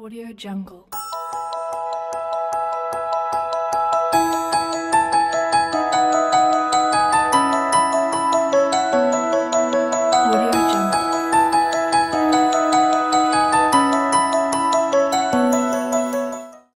Audio Jungle.